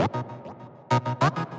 you